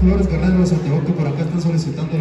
Flores Guerrero de Santiago que por acá están solicitando